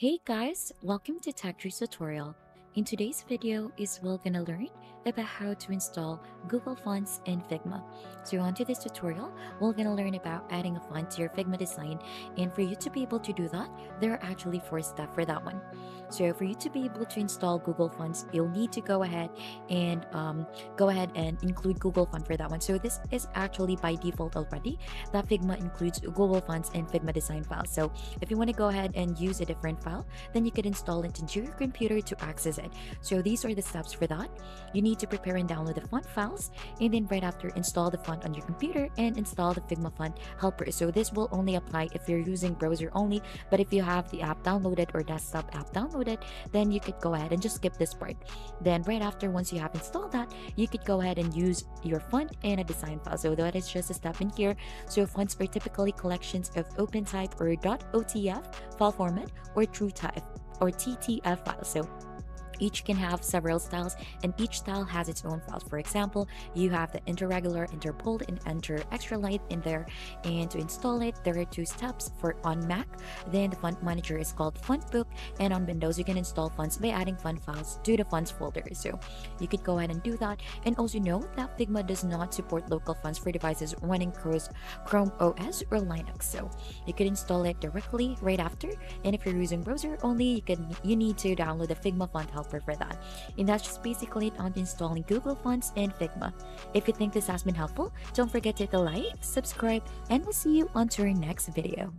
Hey guys, welcome to Tech Tricks tutorial. In today's video is we're gonna learn about how to install Google Fonts in Figma. So onto this tutorial, we're gonna learn about adding a font to your Figma design. And for you to be able to do that, there are actually four steps for that one. So for you to be able to install Google Fonts, you'll need to go ahead and um, go ahead and include Google Font for that one. So this is actually by default already that Figma includes Google Fonts and Figma design files. So if you want to go ahead and use a different file, then you could install it into your computer to access it. So these are the steps for that. You need to prepare and download the font files and then right after install the font on your computer and install the Figma font helper. So this will only apply if you're using browser only, but if you have the app downloaded or desktop app downloaded, then you could go ahead and just skip this part. Then right after once you have installed that, you could go ahead and use your font and a design file. So that is just a step in here. So fonts are typically collections of OpenType or .otf file format or TrueType or TTF file. So each can have several styles, and each style has its own files. For example, you have the Inter Regular, interpoled, and Inter extra light in there. And to install it, there are two steps for on Mac. Then the font manager is called Font Book, and on Windows, you can install fonts by adding font files to the fonts folder. So you could go ahead and do that. And also note that Figma does not support local fonts for devices running Chrome OS or Linux. So you could install it directly right after. And if you're using browser only, you can you need to download the Figma font help for that. And that's just basically it on installing Google Fonts and Figma. If you think this has been helpful, don't forget to hit the like, subscribe, and we'll see you on to our next video.